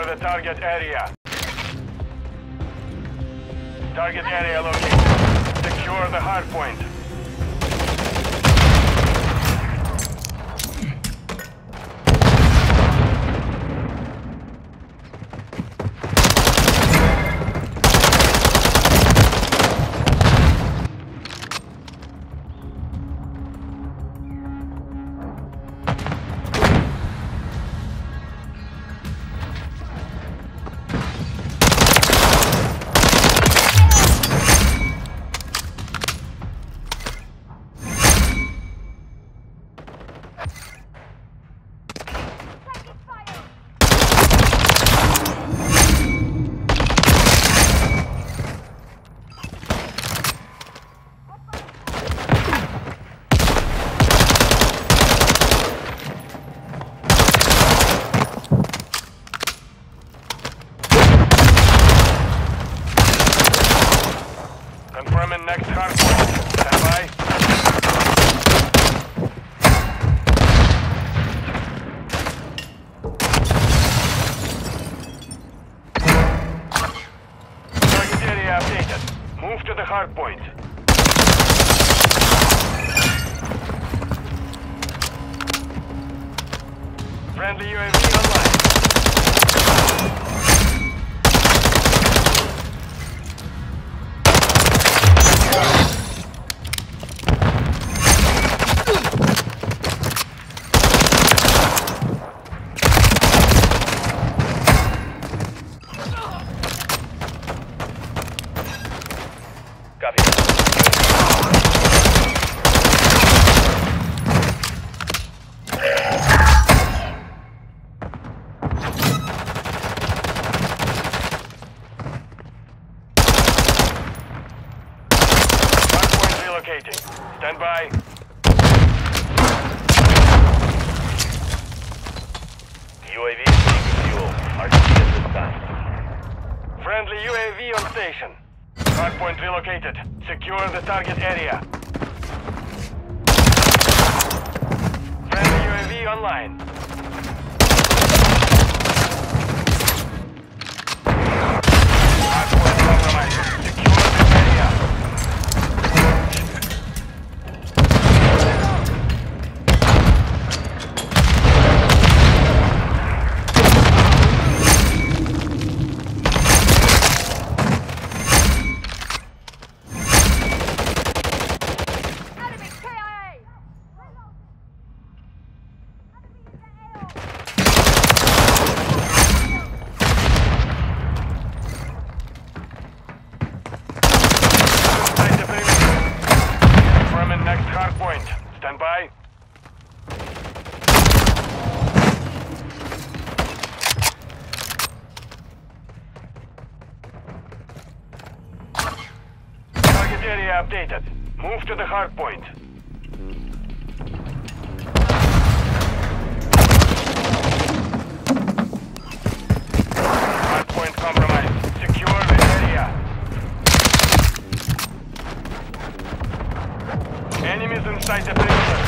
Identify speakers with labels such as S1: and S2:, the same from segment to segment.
S1: Secure the target area. Target area located. Secure the hard point. Confirming next point. Stand by. Target area updated. Move to the hard. Friendly UAV online. Copy. Hardpoint relocating. Stand by.
S2: UAV taking fuel. RTB at this time.
S1: Friendly UAV on station. Hardpoint relocated. Secure the target area. Friendly UAV online. Updated. Move to the hard point. Hard point compromised. Secure the area. Enemies inside the perimeter.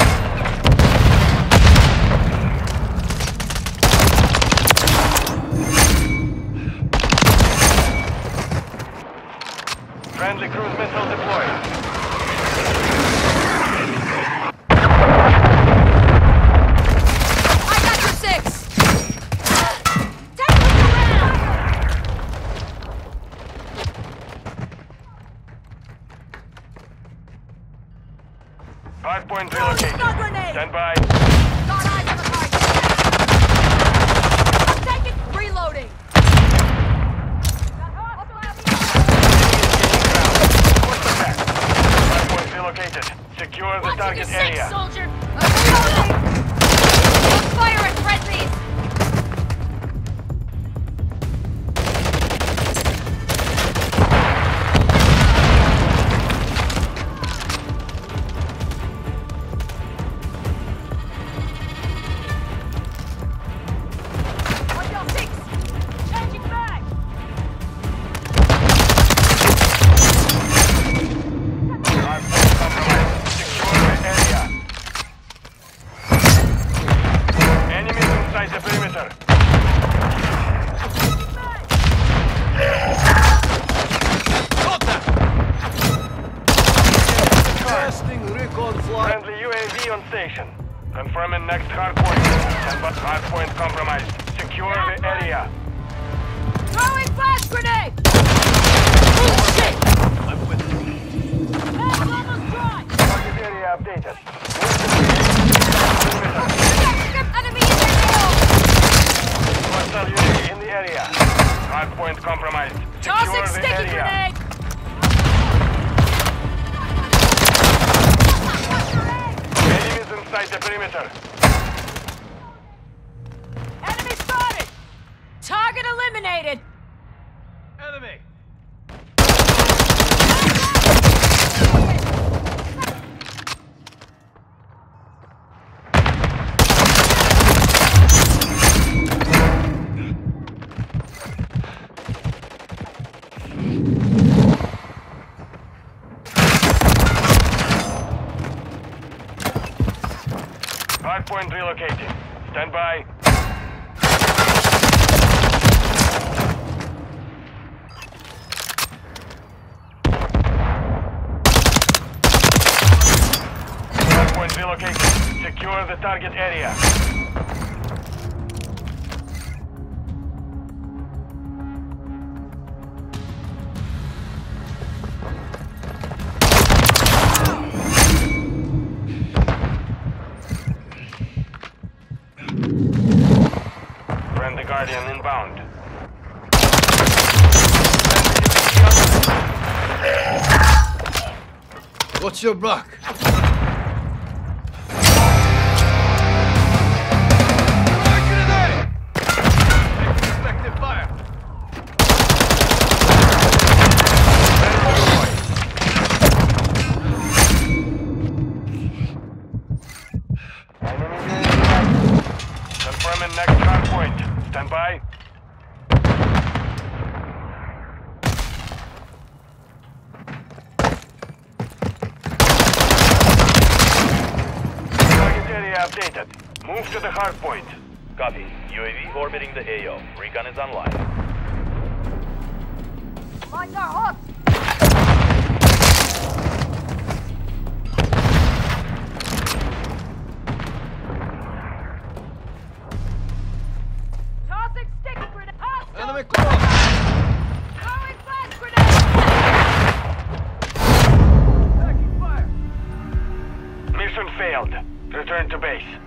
S1: Friendly cruise missile deployed. Hardpoint relocated. Stand by.
S3: Got eyes on the target! I'm taking... Reloading!
S1: Hardpoint relocated. Secure the
S3: Watching
S1: target
S3: your six,
S1: area.
S3: soldier!
S1: Confirming next hard point. Stand by. Hard compromised. Secure the area.
S3: Throwing flash grenade!
S1: The perimeter. Hard point relocating. Stand by. Hard point relocating. Secure the target area. Guardian inbound.
S4: What's your block?
S1: Confirming next hard point. Stand by. Target area updated. Move to the hard point.
S2: Copy. UAV orbiting the AO. Recon is online.
S3: Mines are hooked! Grenade!
S2: Fire!
S1: Mission failed. Return to base.